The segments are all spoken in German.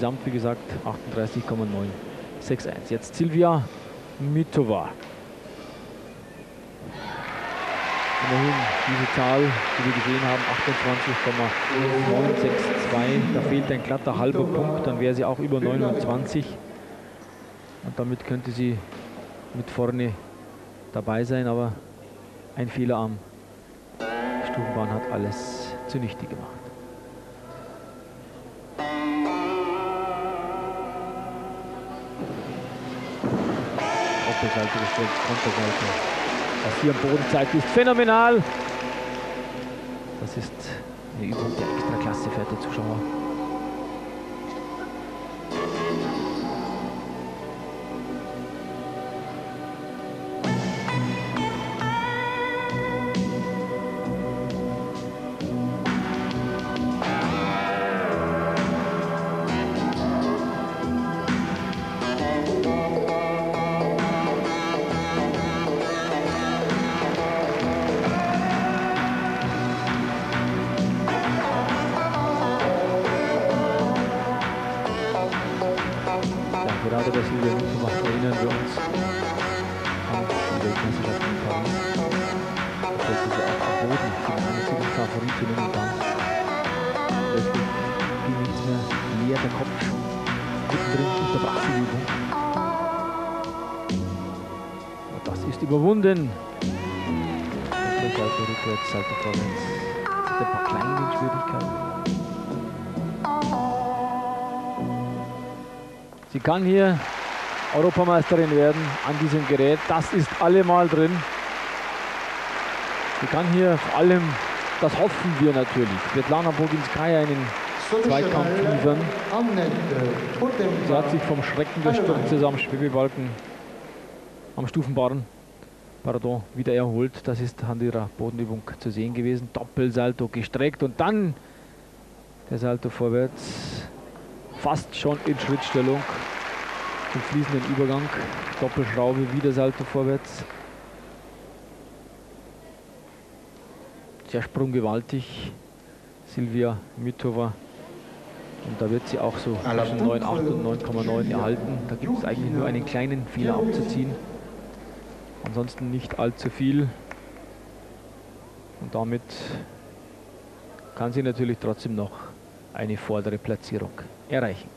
Gesamt, wie gesagt, 38,961. Jetzt Silvia Mitova. Immerhin diese Zahl, die wir gesehen haben, 28,962. Da fehlt ein glatter halber Punkt, dann wäre sie auch über 29. Und damit könnte sie mit vorne dabei sein, aber ein Fehler am Stufenbahn hat alles zunichte gemacht. Doppelseite gestellt, Konterseite. Was hier am Boden zeigt, ist phänomenal. Das ist eine Übung der Extraklasse, verehrte Zuschauer. Gerade bei Silvia Mittelmacher erinnern wir uns an die Weltmeisterschaft in Paris. Da stellte sie auch am Boden Finale zu den Favoritinnen und dann plötzlich ging nichts mehr, leer der Kopf, mittendrin unterbrach die Übung. Und das ist überwunden. Seite rückwärts, Seite vorwärts. Ein paar kleinen Schwierigkeiten. Sie kann hier Europameisterin werden an diesem Gerät. Das ist allemal drin. Sie kann hier vor allem, das hoffen wir natürlich, Svetlana Boginskaya einen Zweikampf liefern. Sie hat sich vom Schrecken des Sturzes am Schwebebalken, am Stufenbarren, pardon, wieder erholt. Das ist an ihrer Bodenübung zu sehen gewesen. Doppelsalto gestreckt und dann der Salto vorwärts fast schon in Schrittstellung zum fließenden Übergang. Doppelschraube, wieder Salto vorwärts. Der Sprung gewaltig. Silvia Mitova. Und da wird sie auch so zwischen 9,8 und 9,9 erhalten. Da gibt es eigentlich nur einen kleinen Fehler abzuziehen. Ansonsten nicht allzu viel. Und damit kann sie natürlich trotzdem noch eine vordere Platzierung erreichen.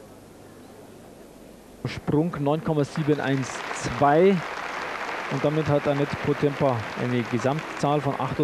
Sprung 9,712 und damit hat Annette Potempa eine Gesamtzahl von 8